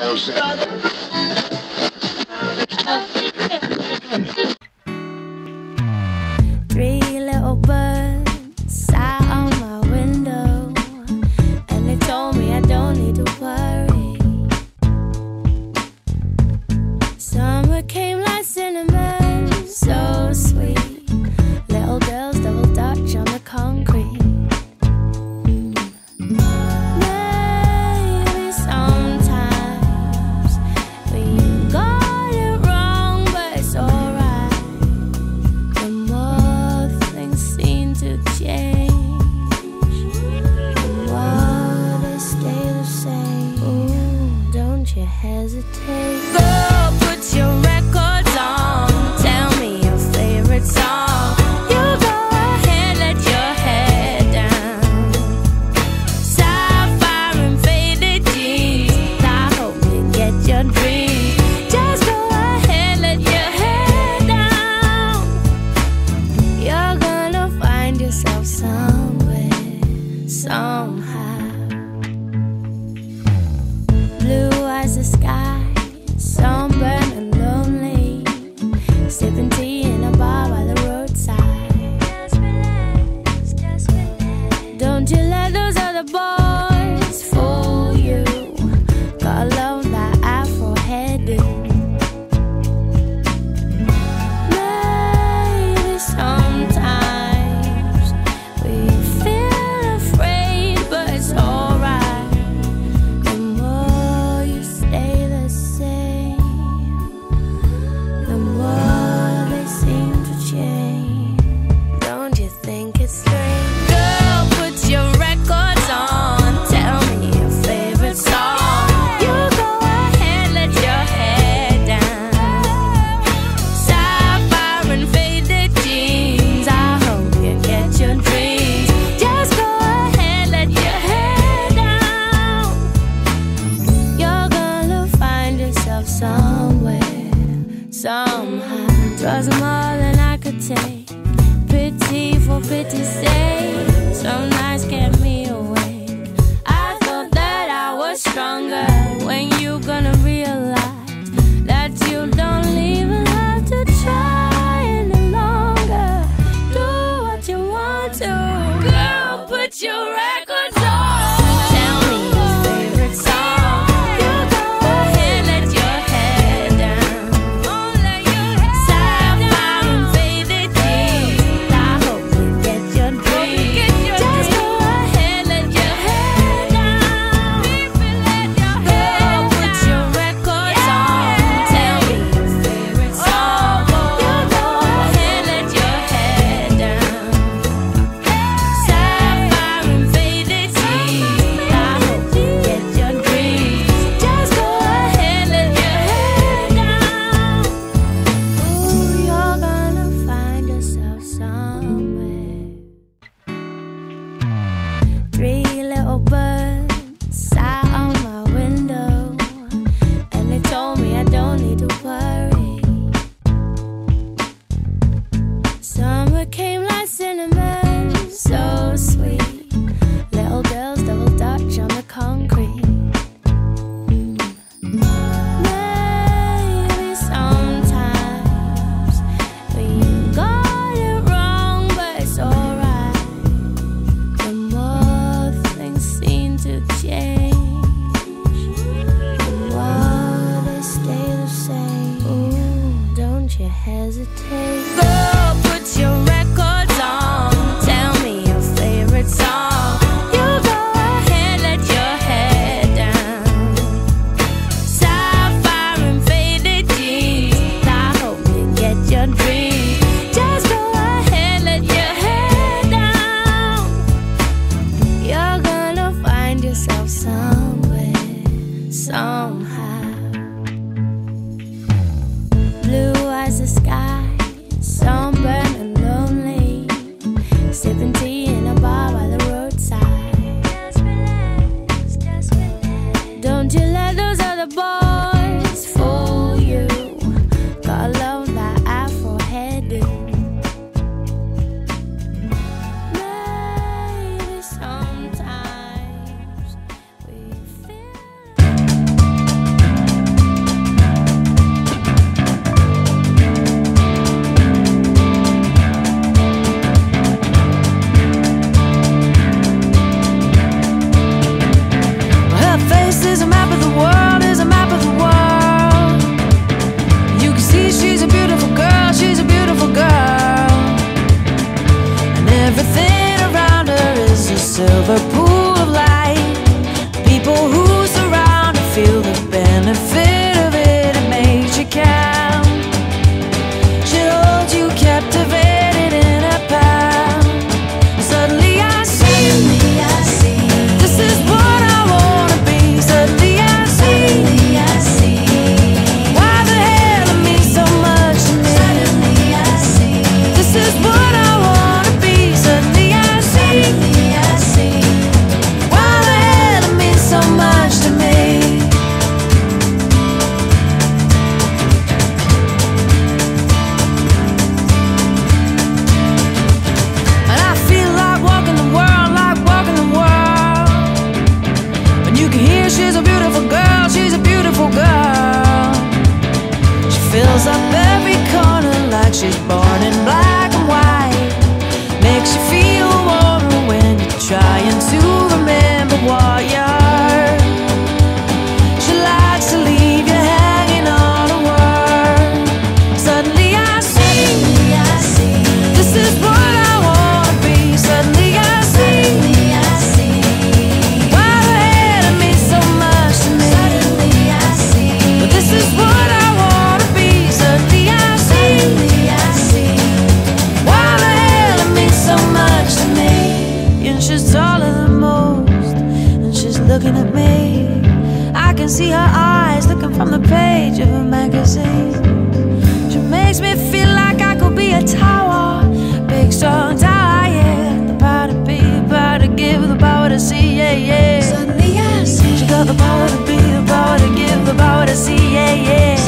Three Put your records This is a map of the world, is a map of the world. You can see she's a beautiful girl, she's a beautiful girl. And everything around her is a silver pool. fills up every corner like she's born in black. makes me feel like I could be a tower. Big strong tower, yeah. The power to be, the power to give, the power to see, yeah, yeah. Suddenly I. She got the power to be, the power to give, the power to see, yeah, yeah.